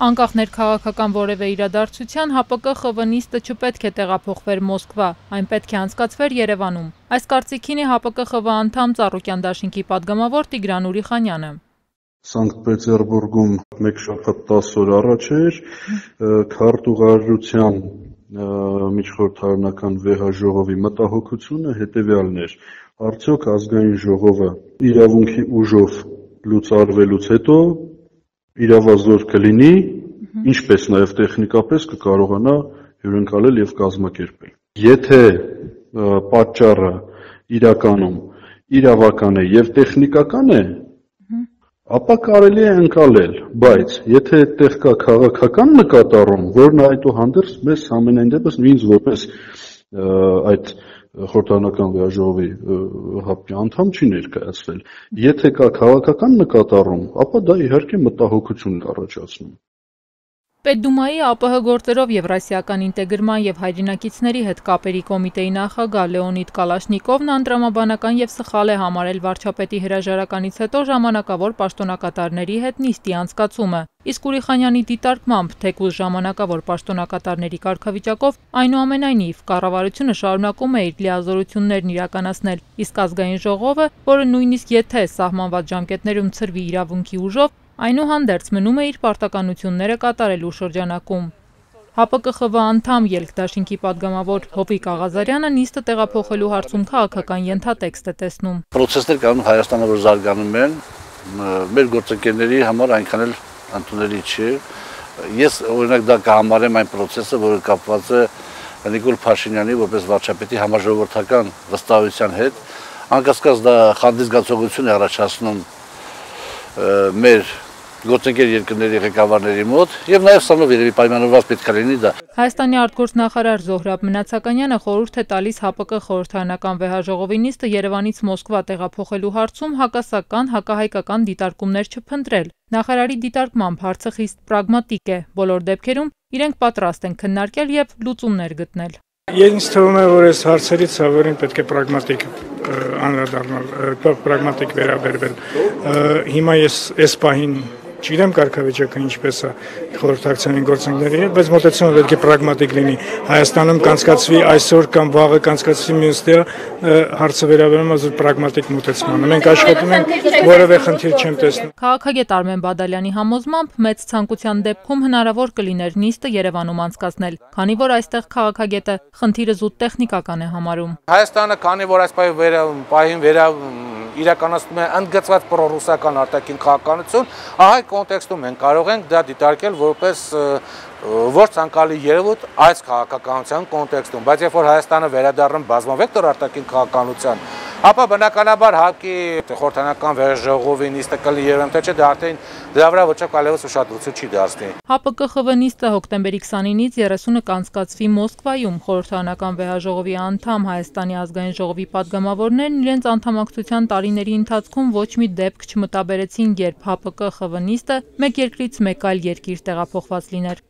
Անկախ ներքաղաքական որևէ իրադարձության ՀԱՊԿ ԽՎ նիստը չպետք է տեղափոխվեր Մոսկվա, այն պետք է անցկացվեր Երևանում։ Այս կարծիքին է ՀԱՊԿ ԽՎ անդամ Ծառուկյան դաշինքի падգամավոր Տիգրան Ուրիխանյանը։ Սանկտ Պետերբուրգում մեկ շաբաթ 10 օր առաջ էր քարտուղարության միջխորհրդարանական ՎՀ ժողովի մտահոգությունը հետևյալն էր. արդյոք ազգային ժողովը իրավունքի ուժով լուծարվելուց հետո իրավազոր կլինի, ինչպես նաև տեխնիկապես կկարողանա հյուրընկալել եւ կազմակերպել։ Եթե պատճառը իրականում իրավական է եւ տեխնիկական է, ապա կարելի է ընկալել, բայց եթե այդտեղ կա քաղաքական նկատառում, որն այդուհանդերձ մեզ ամենայն դեպս ինձ որպես այդ խորհրդարանական վեհաժողովի ՀԱՊԿ անդամ չի ներկայացվել։ Եթե կա քաղաքական նկատառում, ապա դա իհարկե մտահոգություն է առաջացնում։ Պետդումայի ԱՊՀ գործերով Եվրասիական ինտեգրման եւ հայրենակիցների հետ կապերի կոմիտեի նախագահ Լեոնիդ Կալաշնիկովն անդրամաբանական եւ սխալ է համարել վարչապետի հրաժարականից հետո ժամանակավոր պաշտոնակատարների հետ նիստի անցկացումը։ Իսկ Ուրիխանյանի դիտարկմամբ, թեկուզ ժամանակավոր պաշտոնակատարների կարգավիճակով, այնուամենայնիվ կառավարությունը շարունակում է իր լիազորություններն իրականացնել, իսկ ազգային ժողովը, որը նույնիսկ եթե սահմանված ժամկետներում ցրվի իրավունքի ուժով, այնուհանդերձ մնում է իր պարտականությունները կատարելու շրջանակում։ ՀԱՊԿ-ԽՎ անդամ ելքդաշինքի падգամավոր Հովիկ Աղազարյանը նիստը տեղափոխելու հարցում քաղաքական ենթատեքստ է տեսնում։ Պրոցեսներ կանում Հայաստանը որ զարգանում են, մեր գործընկերների համար այնքան էլ ընդունելի չէ։ Ես օրինակ դա կհամարեմ այն process-ը, որը կապված է Նիկոլ Փաշինյանի որպես վարչապետի համաժողովրդական վստահության հետ, անկասկած դա խանդի զգացողություն է առաջացնում մեր գործընկեր երկրների ղեկավարների մոտ եւ նաեւ սանով երևի պայմանավորված պետք է լինի դա։ Հայաստանի արտգործնախարար Զոհրաբ Մնացականյանը խորհուրդ է տալիս ՀԱՊԿ խորհրդարանական վեհաժողովի նիստը Երևանից Մոսկվա տեղափոխելու հարցում հակասական, հակահայկական դիտարկումներ չփնտրել։ Նախարարի դիտարկմամբ հարցը խիստ պրագմատիկ է։ Բոլոր դեպքերում իրենք պատրաստ են քննարկել եւ լուծումներ գտնել։ Ինձ թվում է, որ այս հարցերից ցավերին պետք է պրագմատիկ անդրադառնալ, պրագմատիկ վերաբերվել։ Հիմա ես այս պահին Չգիտեմ կարգավիճակը ինչպես է խորհրդակցային գործընկերների հետ, բայց մոտեցումը պետք է պրագմատիկ լինի։ Հայաստանում կանցկացվի այսօր կամ վաղը կանցկացվի մյուս տեղ հարցը վերաբերում է պրագմատիկ մոտեցմանը։ Մենք աշխատում ենք որևէ խնդիր չեմ տեսնում։ Քաղաքագետ Արմեն Բադալյանի համոզմամբ մեծ ցանկության դեպքում հնարավոր կլիներ նիստը Երևանում անցկացնել, քանի որ այստեղ քաղաքագետը խնդիրը զուտ տեխնիկական է համարում։ Հայաստանը, քանի որ այս պահին վերա իրականացնում է ընդգծված պրոռուսական արտաքին քաղաքականություն, ահա այդ կոնտեքստում մենք կարող ենք դա դիտարկել որպես ոչ ցանկալի երևույթ այս քաղաքականության կոնտեքստում, բայց երբ որ Հայաստանը վերադառնում բազմավեկտոր արտաքին քաղաքականության, ապա բնականաբար ՀԱԿ-ի խորհրդանական վերջժողովի նիստը կլիերեմ, թե չէ դա արդեն դրա վրա ոչ ոք այլևս ուշադրություն չի դարձնի։ ՀԱՊԿ-ՀՎ նիստը հոկտեմբերի 29-ից 30-ը կանցկացվի Մոսկվայում։ Խորհրդանական վերջժողովի անդամ Հայաստանի ազգային ժողովի падգամավորներն իրենց անդամակցության տարիների ընթացքում ոչ մի դեպք չմտաբերեցին, երբ ՀԱՊԿ-ՀՎ նիստը մեկ երկրից մեկ այլ երկիր տեղափոխված լիներ։